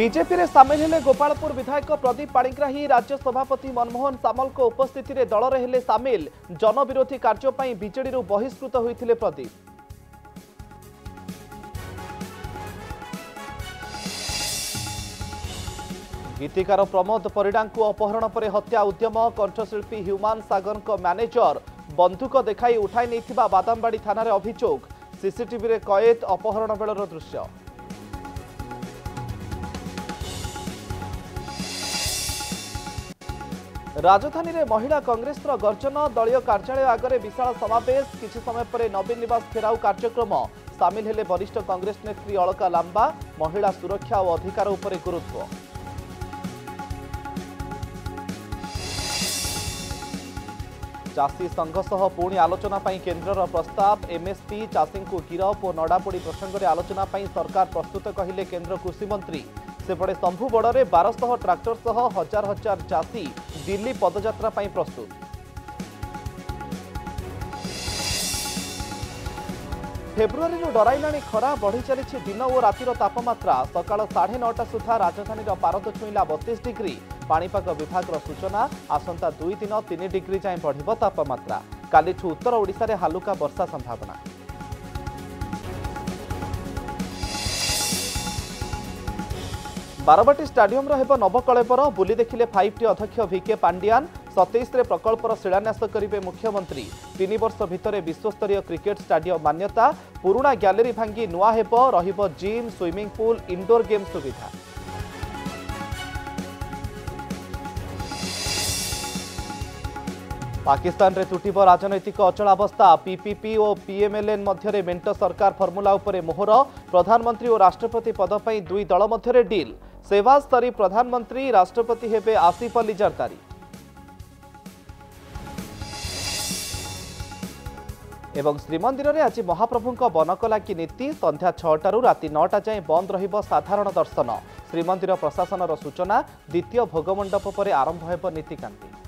ବିଜେପିରେ ସାମିଲ ହେଲେ ଗୋପାଳପୁର ବିଧାୟକ ପ୍ରଦୀପ ପାଣିଗ୍ରାହୀ ରାଜ୍ୟ ସଭାପତି ମନମୋହନ ସାମଲଙ୍କ ଉପସ୍ଥିତିରେ ଦଳରେ ହେଲେ ସାମିଲ ଜନବିରୋଧୀ କାର୍ଯ୍ୟ ପାଇଁ ବିଜେଡିରୁ ବହିଷ୍କୃତ ହୋଇଥିଲେ ପ୍ରଦୀପ ଗୀତିକାର ପ୍ରମୋଦ ପରିଡ଼ାଙ୍କୁ ଅପହରଣ ପରେ ହତ୍ୟା ଉଦ୍ୟମ କଣ୍ଠଶିଳ୍ପୀ ହ୍ୟୁମାନ ସାଗରଙ୍କ ମ୍ୟାନେଜର ବନ୍ଧୁକ ଦେଖାଇ ଉଠାଇ ନେଇଥିବା ବାଦାମବାଡ଼ି ଥାନାରେ ଅଭିଯୋଗ ସିସିଟିଭିରେ କଏଦ ଅପହରଣ ବେଳର ଦୃଶ୍ୟ ରାଜଧାନୀରେ ମହିଳା କଂଗ୍ରେସର ଗର୍ଜନ। ଦଳୀୟ କାର୍ଯ୍ୟାଳୟ ଆଗରେ ବିଶାଳ ସମାବେଶ। କିଛି ସମୟ ପରେ ନବୀନ ନିବାସ ଫେରାଉ କାର୍ଯ୍ୟକ୍ରମ। ସାମିଲ ହେଲେ ବରିଷ୍ଠ କଂଗ୍ରେସ ନେତ୍ରୀ ଅଳକା ଲାମ୍ବା। ମହିଳା ସୁରକ୍ଷା ଓ ଅଧିକାର ଉପରେ ଗୁରୁତ୍ୱ। ଚାଷୀ ସଂଘ ସହ ପୁଣି ଆଲୋଚନା ପାଇଁ କେନ୍ଦ୍ରର ପ୍ରସ୍ତାବ। ଏମ୍ଏସ୍ପି ଚାଷୀଙ୍କୁ ଗିରଫ ଓ ନଡ଼ାପୋଡ଼ି ପ୍ରସଙ୍ଗରେ ଆଲୋଚନା ପାଇଁ ସରକାର ପ୍ରସ୍ତୁତ କହିଲେ କେନ୍ଦ୍ର କୃଷିମନ୍ତ୍ରୀ ସେପଟେ ଶମ୍ଭୁବଡ଼ରେ ବାରଶହ ଟ୍ରାକ୍ଟର ସହ ହଜାର ହଜାର ଚାଷୀ ଦିଲ୍ଲୀ ପଦଯାତ୍ରା ପାଇଁ ପ୍ରସ୍ତୁତ। ଫେବୃଆରୀରୁ ଡରାଇଲାଣି ଖରା ବଢ଼ି ଚାଲିଛି ଦିନ ଓ ରାତିର ତାପମାତ୍ରା। ସକାଳ ସାଢ଼େ ନଅଟା ସୁଦ୍ଧା ରାଜଧାନୀର ପାରଦ ଛୁଇଁଲା ବତିଶ ଡିଗ୍ରୀ। ପାଣିପାଗ ବିଭାଗର ସୂଚନା ଆସନ୍ତା ଦୁଇ ଦିନ ତିନି ଡିଗ୍ରୀ ଯାଏଁ ବଢ଼ିବ ତାପମାତ୍ରା। କାଲିଠୁ ଉତ୍ତର ଓଡ଼ିଶାରେ ହାଲୁକା ବର୍ଷା ସମ୍ଭାବନା। ବାରବାଟୀ ଷ୍ଟାଡିୟମର ହେବ ନବକଳେବର। ବୁଲି ଦେଖିଲେ ଫାଇଭ୍ ଟି ଅଧ୍ୟକ୍ଷ ଭିକେ ପାଣ୍ଡିଆନ୍ ସତେଇଶରେ ପ୍ରକଳ୍ପର ଶିଳାନ୍ୟାସ କରିବେ ମୁଖ୍ୟମନ୍ତ୍ରୀ। ତିନି ବର୍ଷ ଭିତରେ ବିଶ୍ୱସ୍ତରୀୟ କ୍ରିକେଟ ଷ୍ଟାଡିୟମ ମାନ୍ୟତା। ପୁରୁଣା ଗ୍ୟାଲେରୀ ଭାଙ୍ଗି ନୂଆ ହେବ ରହିବ gym swimming pool indoor game ସୁବିଧା। ପାକିସ୍ତାନରେ ତୁଟିବ ରାଜନୈତିକ ଅଚଳାବସ୍ଥା। ପିପିପି ଓ ପିଏମ୍ଏଲ୍ଏନ୍ ମଧ୍ୟରେ ମେଣ୍ଟ ସରକାର ଫର୍ମୁଲା ଉପରେ ମୋହର। ପ୍ରଧାନମନ୍ତ୍ରୀ ଓ ରାଷ୍ଟ୍ରପତି ପଦ ପାଇଁ ଦୁଇ ଦଳ ମଧ୍ୟରେ ଡିଲ୍ ସେହବାଜ ତରିଫ ପ୍ରଧାନମନ୍ତ୍ରୀ ରାଷ୍ଟ୍ରପତି ହେବେ ଆସିଫ ଅଲି ଜର୍ଦାରୀ ଏବଂ ଶ୍ରୀମନ୍ଦିରରେ ଆଜି ମହାପ୍ରଭୁଙ୍କ ବନକଲାଗି ନୀତି ସନ୍ଧ୍ୟା ଛଅଟାରୁ ରାତି ନଅଟା ଯାଏଁ ବନ୍ଦ ରହିବ ସାଧାରଣ ଦର୍ଶନ। ଶ୍ରୀମନ୍ଦିର ପ୍ରଶାସନର ସୂଚନା ଦ୍ୱିତୀୟ ଭୋଗମଣ୍ଡପ ପରେ ଆରମ୍ଭ ହେବ ନୀତିକାନ୍ତି।